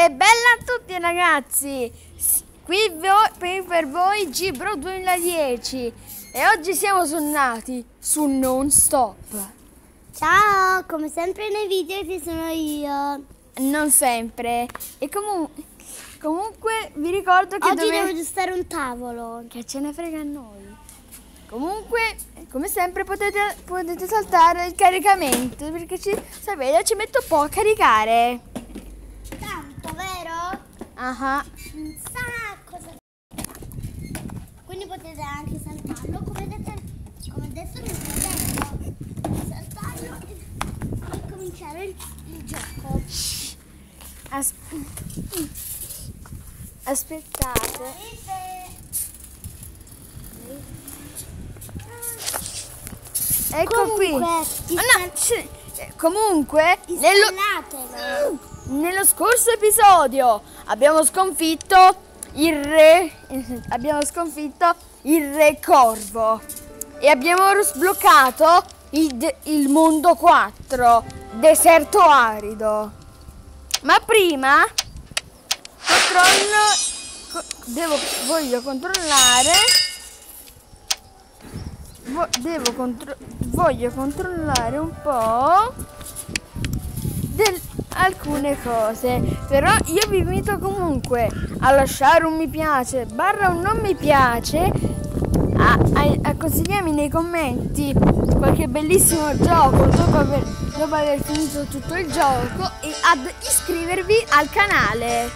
E bella a tutti ragazzi! Qui, vo- qui per voi Gibro 2010 e oggi siamo tornati su Non Stop. Ciao, come sempre nei video ci sono io. Non sempre. E comu- comunque vi ricordo che Oggi dove- devo aggiustare un tavolo. Che ce ne frega a noi. Comunque, come sempre potete, potete saltare il caricamento perché ci, sapete ci metto un po' a caricare. Tanto, vero? Ah, Un sacco. Quindi potete anche saltarlo come detto, come detto nel video. Saltarlo e, e cominciare il, il gioco. as- aspettate. Ecco Comunque, qui. Ah, no, comunque, nello. Nello scorso episodio abbiamo sconfitto il re. Abbiamo sconfitto il re corvo. E abbiamo sbloccato il, il mondo 4, deserto arido. Ma prima controllo. co- Devo, voglio controllare. vo- devo contro- voglio controllare un po' alcune cose. Però io vi invito comunque a lasciare un mi piace barra un non mi piace. A, a- a consigliarmi nei commenti qualche bellissimo gioco dopo aver, dopo aver finito tutto il gioco e ad iscrivervi al canale.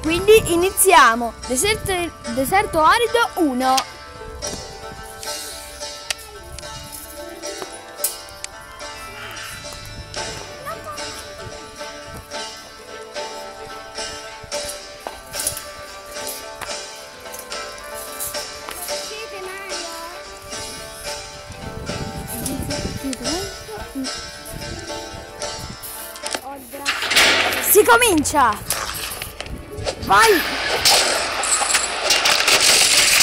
Quindi iniziamo. Deserto, deserto arido 1. Braccio. Si comincia! Vai!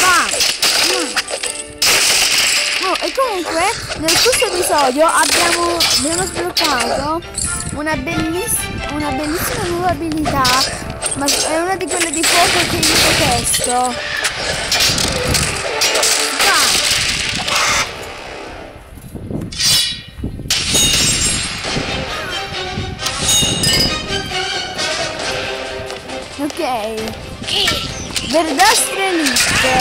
Va! Mm. Oh, e comunque nel scorso episodio abbiamo, abbiamo sbloccato una, belliss- una bellissima nuova abilità, ma è una di quelle di fuoco che io detesto. Ok. Verdastre elite.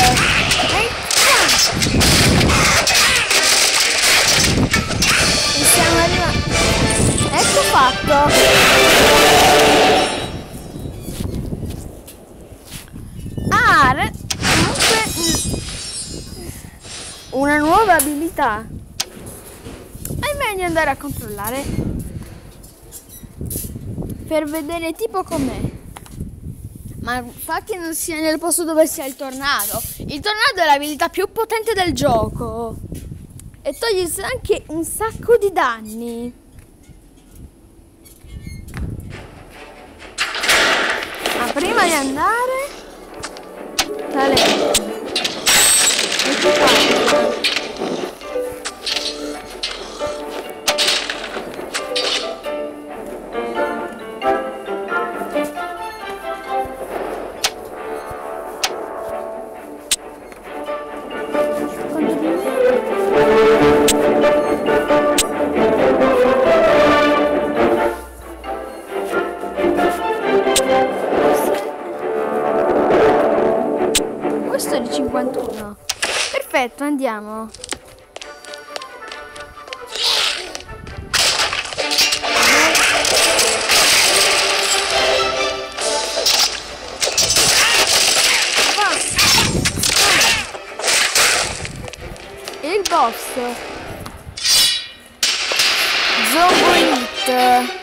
E siamo arrivati. Ecco fatto. Ah, comunque una nuova abilità. È meglio andare a controllare per vedere tipo com'è. Ma fa che non sia nel posto dove sia il tornado. Il tornado è l'abilità più potente del gioco. E toglie anche un sacco di danni. Ma prima di andare... Talento. Ecco qua. Perfetto, andiamo. Il boss. Zombo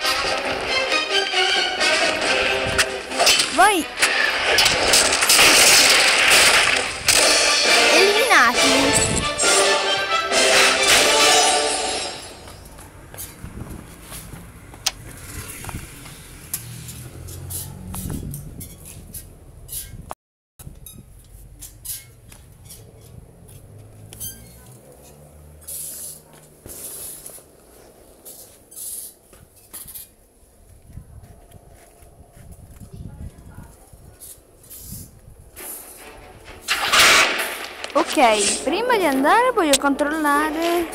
Prima di andare voglio controllare.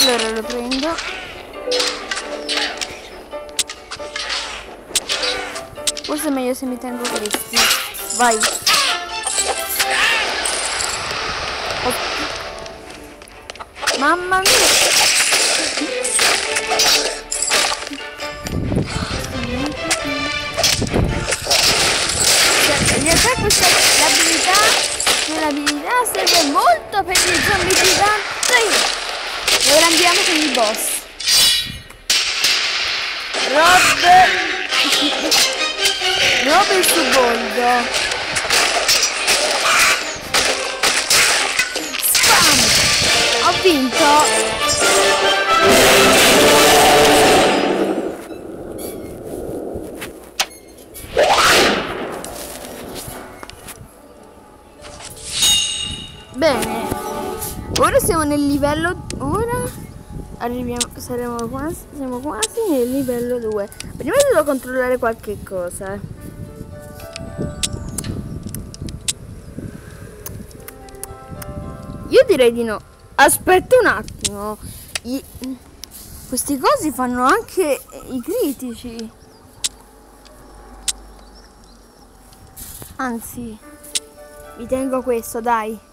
Allora lo prendo. Forse è meglio se mi tengo questi. Vai. Oh. Mamma mia. Cioè, realtà questa l'abilità l'abilità serve molto per gli zombie giganti. E ora andiamo con il boss. Rob Rob il suo boldo. Spam! Ho vinto! Bene, ora siamo nel livello. Ora arriviamo. Saremo quasi. Siamo quasi nel livello 2. Prima devo controllare qualche cosa. Io direi di no. Aspetta un attimo. I- Questi cosi fanno anche i critici. Anzi, vi tengo questo, dai.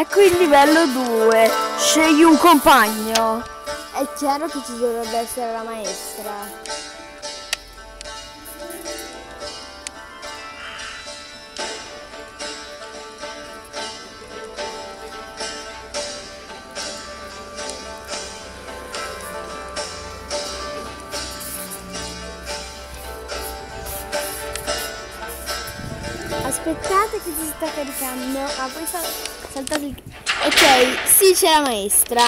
Ecco il livello 2. Scegli un compagno. È chiaro che ci dovrebbe essere la maestra. Aspettate che si sta caricando. Ah, poi sal- saltate il... Ok, sì, c'è la maestra.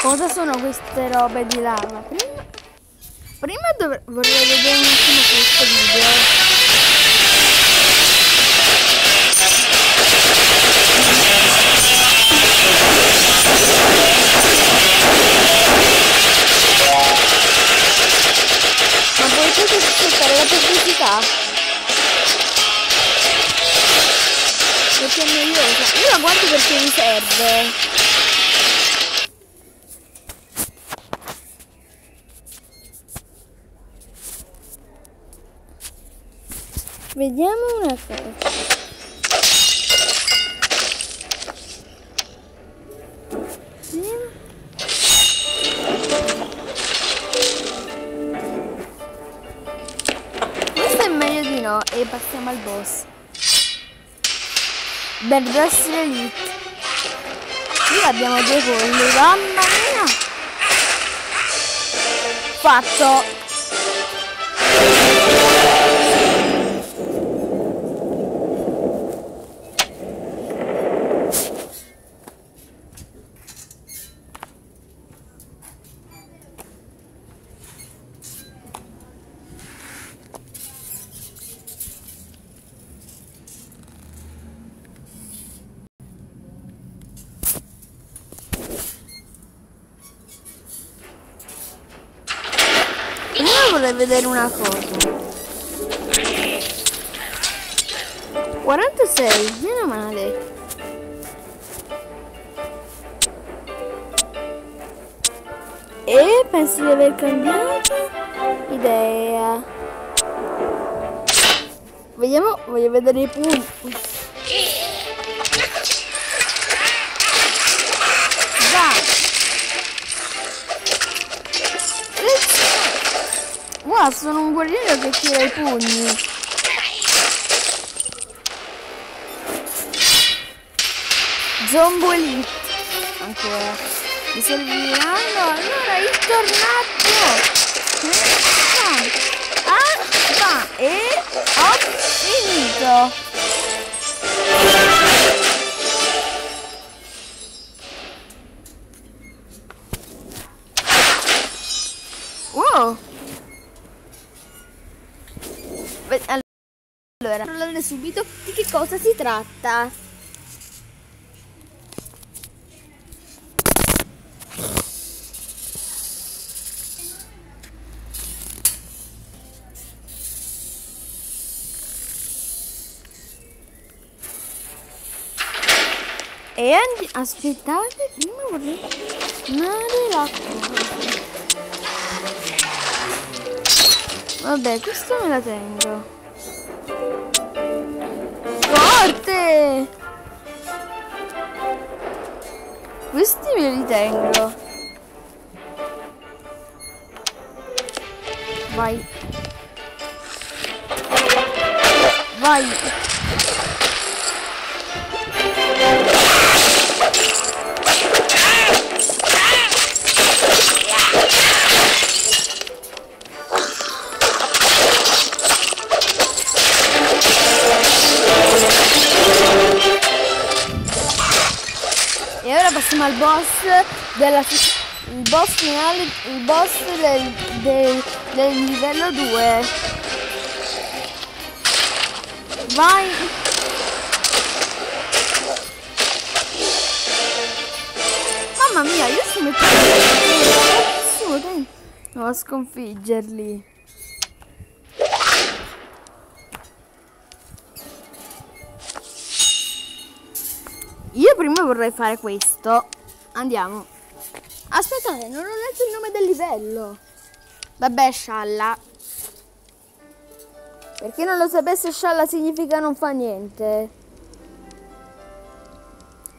Cosa sono queste robe di lava? Prima, prima vorrei vedere un attimo questo video. Pubblicità? Perché è noiosa. Io la guardo perché mi serve. Vediamo una cosa. Passiamo al boss. Badass Elite. Qui abbiamo due polli, mamma mia! Fatto! Prima vorrei vedere una cosa. 46, meno male. E penso di aver cambiato idea. Vediamo, voglio vedere i punti. Wow, sono un guerriero che tira i pugni. Zombo. Ancora. Mi serviranno allora il tornado. Ah, ah, e ho finito. Subito di che cosa si tratta. E aspettate, prima vorrei fare la cosa. Vabbè, questo me la tengo. Forte! Questi me li tengo. Vai. Vai. Al boss della il boss finale, il boss del, del, del livello 2. Vai! Mamma mia, io sto mettendo tempo a sconfiggerli. Io prima vorrei fare questo. Andiamo. Aspettate, non ho letto il nome del livello. Vabbè, scialla. Per chi non lo sapesse, scialla significa non fa niente.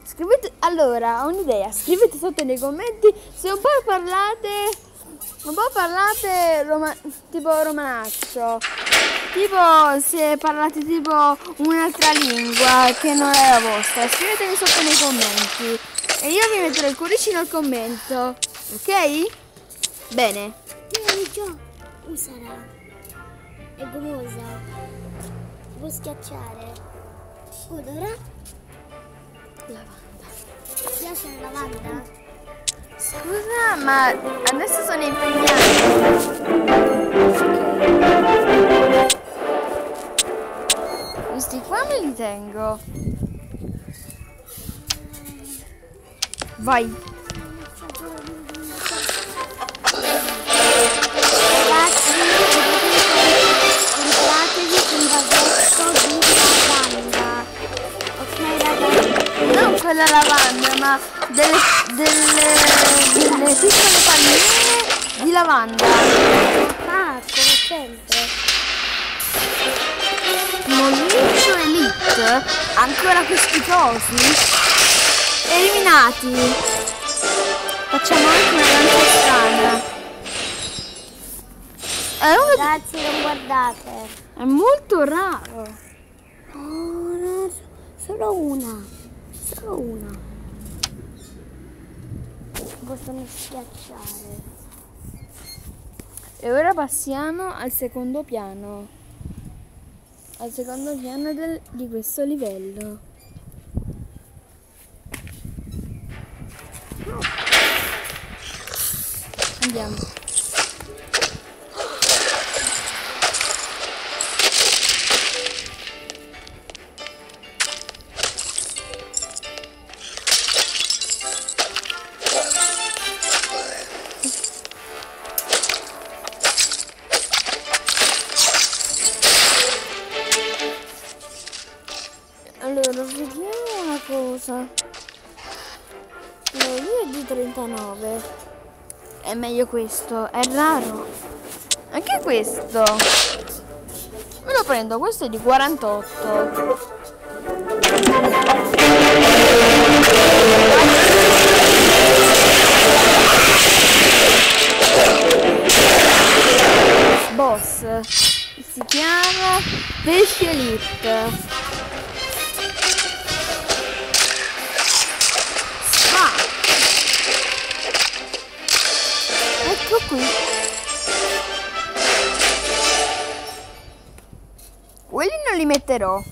Scrivete, allora, ho un'idea. Scrivete sotto nei commenti se un po' parlate, un po' parlate roma- tipo romanaccio. Tipo se parlate tipo un'altra lingua che non è la vostra, scrivetemi sotto nei commenti e io vi metterò il cuoricino al commento, ok? Bene. Io già usala. È gommosa. Può schiacciare. Odora? Lavanda. Ti piace la lavanda? Scusa, ma adesso sono impegnata. Vai. Quella lavanda, ma delle, delle, delle piccole palline di lavanda. Ah, come sempre. Molliccio Elite, ancora questi cosi. Eliminati. Facciamo anche una lancia strana. È, uno- Ragazzi, non guardate. è molto raro. Oh, no, solo una. Solo una. Possono schiacciare. E ora passiamo al secondo piano. Al secondo piano del- di questo livello. Andiamo. Allora, vediamo una cosa. No, io è di 39. È meglio questo, è raro. Anche questo. Me lo prendo, questo è di 48. Boss. Si chiama Pesce Elite. li metterò.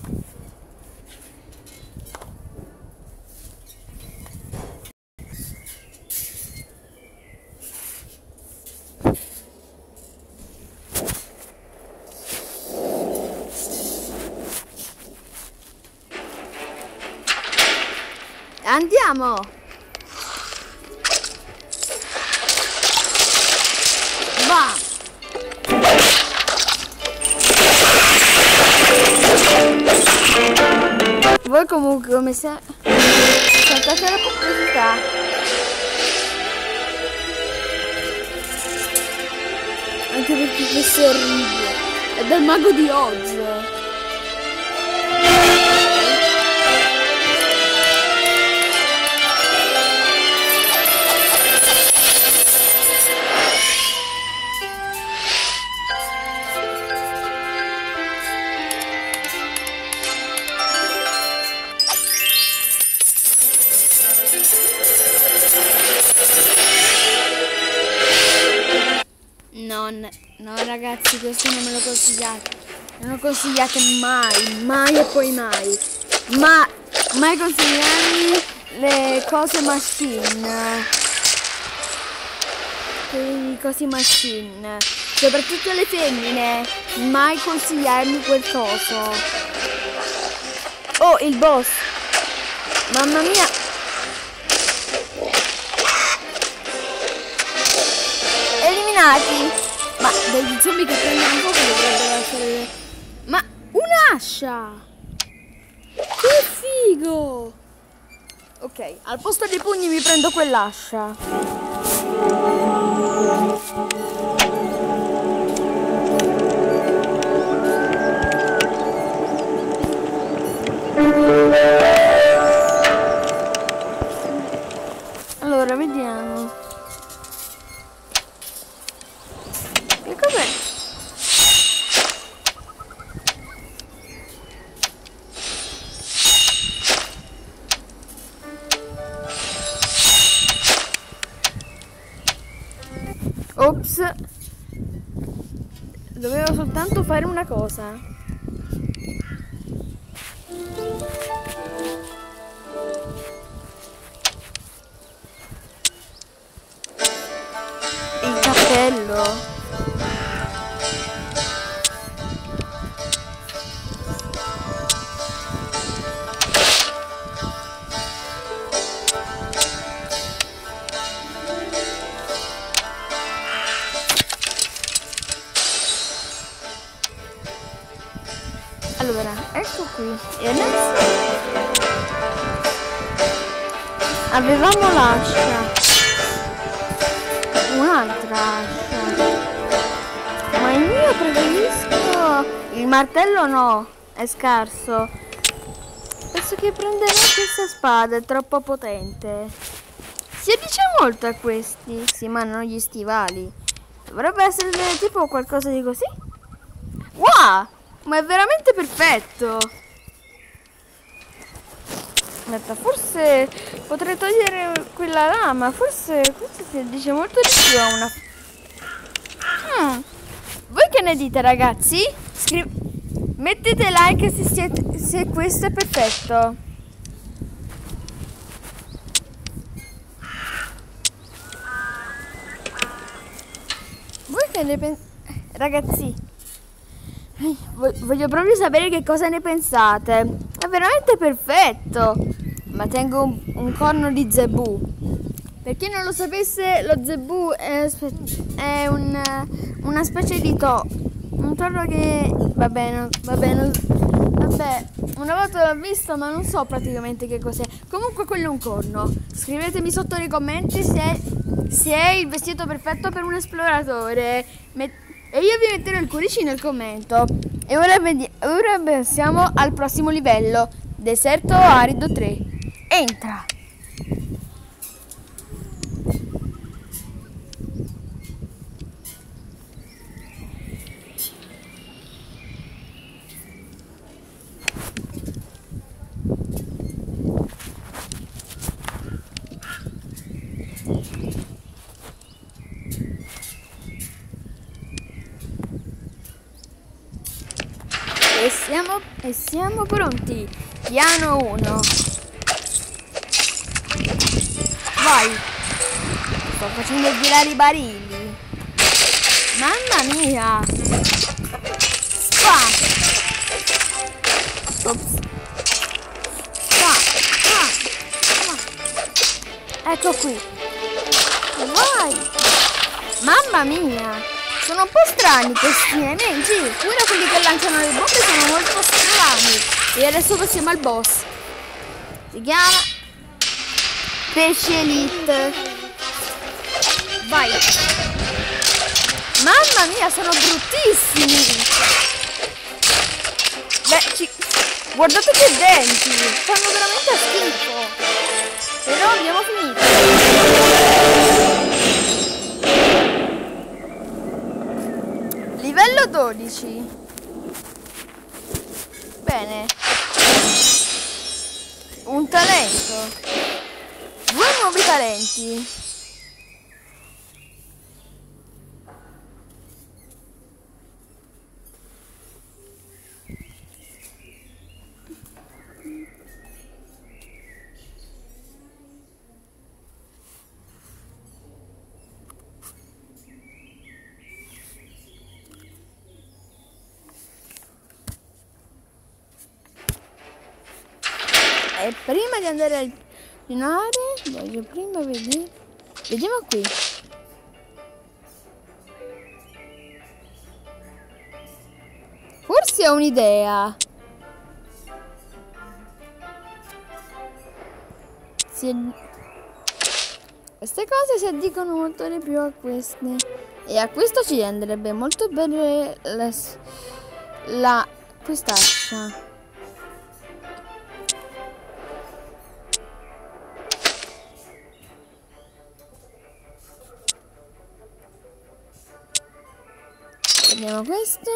Andiamo! Comunque come se... Saltate la pubblicità. Anche perché questo è orribile. È del mago di Oz. Consigliate. Non consigliate mai, mai e poi mai. Ma mai consigliarmi le cose machine. Le cose machine. Soprattutto le femmine. Mai consigliarmi quel coso. Oh, il boss. Mamma mia. Eliminati. Ma degli zombie che prendono fuoco dovrebbero essere... Ma un'ascia! Che figo! Ok, al posto dei pugni mi prendo quell'ascia. Dovevo soltanto fare una cosa. Il cappello. Martello no, è scarso. Penso che prenderò questa spada, è troppo potente. Si addice molto a questi. Si mandano gli stivali. Dovrebbe essere tipo qualcosa di così. Wow! Ma è veramente perfetto! Aspetta, forse potrei togliere quella lama. Forse questo si addice molto di più a una... Hmm. Voi che ne dite ragazzi? Scri- Mettete like se, siete, se questo è perfetto. Voi che ne pensate? Ragazzi, eh, vo- voglio proprio sapere che cosa ne pensate. È veramente perfetto. Ma tengo un, un corno di zebù. Per chi non lo sapesse, lo zebù è, è un, una specie di to. Un toro che. Vabbè, no, vabbè, no- vabbè, una volta l'ho visto, ma non so praticamente che cos'è. Comunque, quello è un corno. Scrivetemi sotto nei commenti se, se è il vestito perfetto per un esploratore. Met- e io vi metterò il cuoricino nel commento. E ora, ora passiamo al prossimo livello. Deserto arido 3. Entra. E siamo, e siamo pronti. Piano 1. Vai. Sto facendo girare i barili. Mamma mia. Spa. Ops. Spa. Spa. Ecco qui. Vai! Mamma mia! Sono un po' strani questi nemici. Pure quelli che lanciano le bombe sono molto strani. E adesso passiamo al boss. Si chiama Pesce Elite. Vai. Mamma mia, sono bruttissimi. Beh, ci... guardate che denti. Fanno veramente schifo. Però abbiamo finito. Livello 12. Bene. Un talento. Due nuovi talenti. E prima di andare al finale, voglio prima vedere. Vediamo qui. Forse ho un'idea. Queste cose si addicono molto di più a queste. E a questo ci andrebbe molto bene la, la quest'ascia. Questo.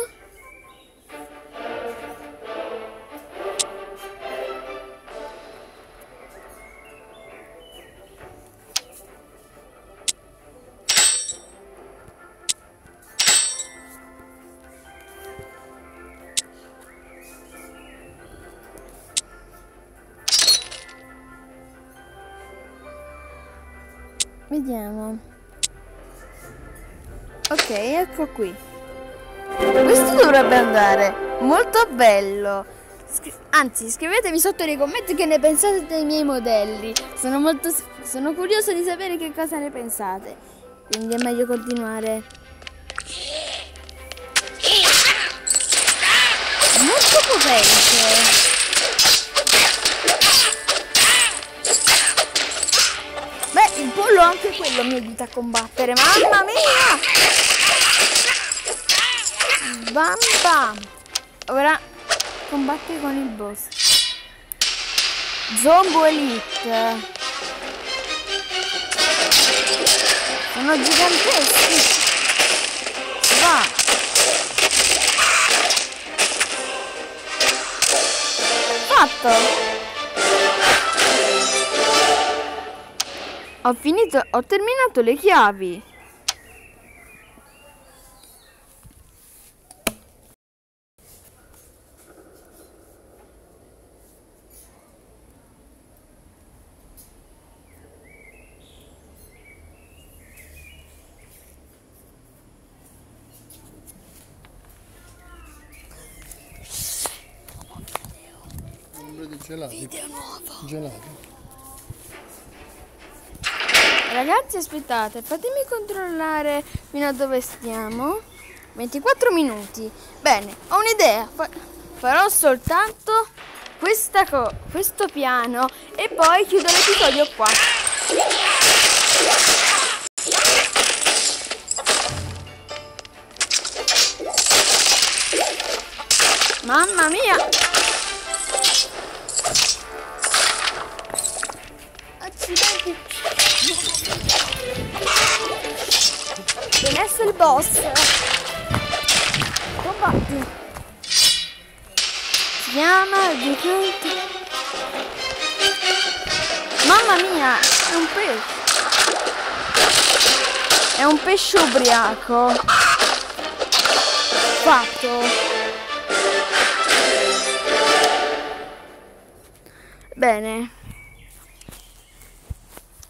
Vediamo. Ok, ecco qui. Dovrebbe andare molto bello. Scri- anzi, scrivetemi sotto nei commenti che ne pensate dei miei modelli. Sono molto sono curiosa di sapere che cosa ne pensate. Quindi è meglio continuare. Molto potente. Beh, il pollo anche quello mi aiuta a combattere. Mamma mia! Bam bam. Ora combatte con il boss. Zombo Elite. Sono giganteschi. Va. Fatto. Ho finito, ho terminato le chiavi. Ombre di gelati. Gelati. Ragazzi aspettate, fatemi controllare fino a dove stiamo. 24 minuti. Bene, ho un'idea. Fa- farò soltanto questa co- questo piano e poi chiudo l'episodio qua. Mamma mia! Adesso il boss. Combatti. Si chiama di tutti. Mamma mia, è un pesce. È un pesce ubriaco. Fatto. Bene.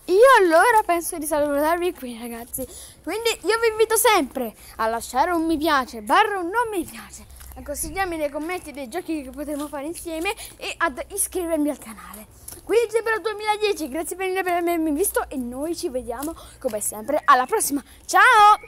Io allora penso di salutarvi qui ragazzi. Quindi io vi invito sempre a lasciare un mi piace, barra un non mi piace, a consigliarmi nei commenti dei giochi che potremo fare insieme e ad iscrivermi al canale. qui è Zebra 2010, grazie per avermi visto e noi ci vediamo come sempre alla prossima. Ciao!